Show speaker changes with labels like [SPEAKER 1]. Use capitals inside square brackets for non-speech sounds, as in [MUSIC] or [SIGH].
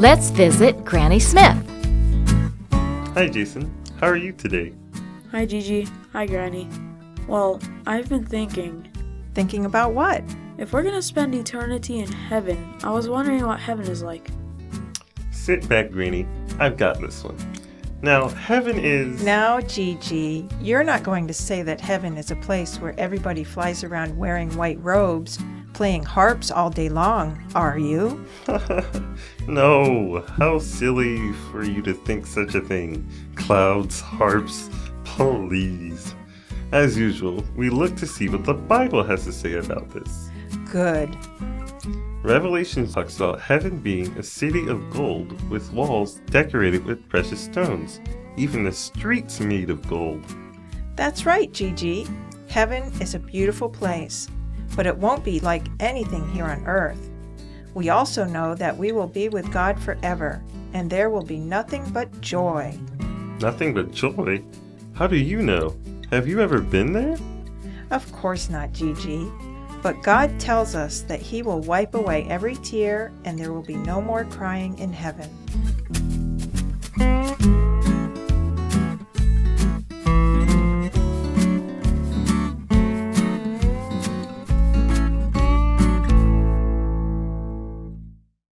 [SPEAKER 1] Let's visit Granny Smith.
[SPEAKER 2] Hi, Jason. How are you today?
[SPEAKER 3] Hi, Gigi. Hi, Granny. Well, I've been thinking
[SPEAKER 4] Thinking about what?
[SPEAKER 3] if we're gonna spend eternity in heaven, I was wondering what heaven is like.
[SPEAKER 2] Sit back, Granny. I've got this one. Now, heaven is.
[SPEAKER 4] Now, Gigi, you're not going to say that heaven is a place where everybody flies around wearing white robes, playing harps all day long, are you? [LAUGHS]
[SPEAKER 2] no, how silly for you to think such a thing. Clouds, harps, please. As usual, we look to see what the Bible has to say about this.
[SPEAKER 4] Good.
[SPEAKER 2] Revelation talks about heaven being a city of gold with walls decorated with precious stones, even the streets made of gold.
[SPEAKER 4] That's right, Gigi. Heaven is a beautiful place, but it won't be like anything here on earth. We also know that we will be with God forever, and there will be nothing but joy.
[SPEAKER 2] Nothing but joy? How do you know? Have you ever been there?
[SPEAKER 4] Of course not, Gigi. But God tells us that He will wipe away every tear and there will be no more crying in heaven.